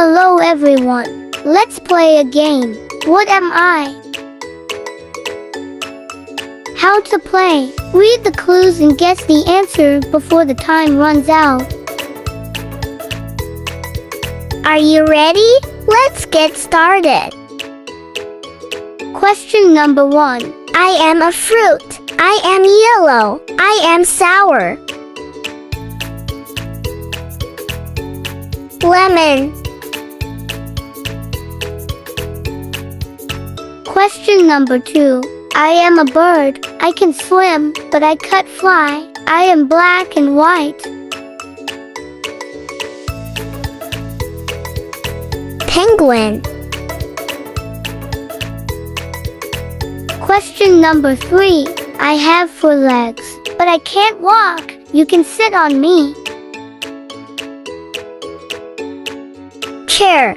Hello everyone. Let's play a game. What am I? How to play. Read the clues and guess the answer before the time runs out. Are you ready? Let's get started. Question number one. I am a fruit. I am yellow. I am sour. Lemon. Question number two. I am a bird. I can swim, but I cut fly. I am black and white. Penguin. Question number three. I have four legs, but I can't walk. You can sit on me. Chair.